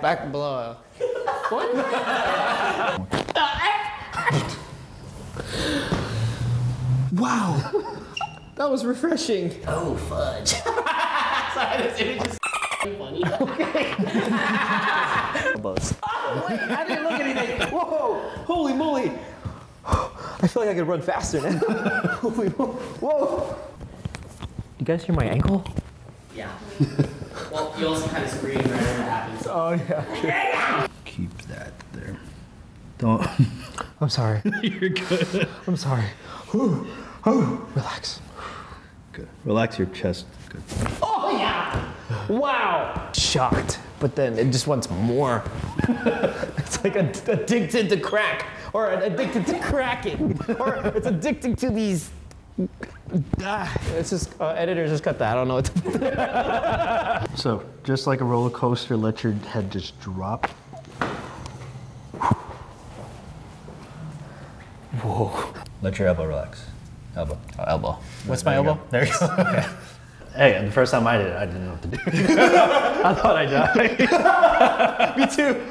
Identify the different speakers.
Speaker 1: Back blow. What? wow. That was refreshing.
Speaker 2: Oh, fudge. Sorry, this image is funny.
Speaker 3: Buzz.
Speaker 1: Oh, I didn't look at anything. Whoa! Holy moly! I feel like I could run faster now. Holy mo- Whoa!
Speaker 3: You guys hear my ankle?
Speaker 2: Yeah. Well, you also kind of scream right when it happens.
Speaker 1: Oh yeah.
Speaker 4: Keep that there. Don't.
Speaker 1: I'm sorry.
Speaker 4: You're good.
Speaker 1: I'm sorry. Whew. Whew. Relax.
Speaker 4: Good. Relax your chest. Good.
Speaker 1: Oh yeah! Wow! Shocked, but then it just wants more. it's like a, addicted to crack, or addicted to cracking, or it's addicted to these. Ah, it's just uh, editors just cut that. I don't know what to.
Speaker 4: So, just like a roller coaster, let your head just drop.
Speaker 1: Whoa.
Speaker 3: Let your elbow relax. Elbow. Oh, elbow.
Speaker 1: What's my elbow?
Speaker 3: There you go. Hey, and the first time I did it, I didn't know what to do. I thought I died.
Speaker 1: Me too.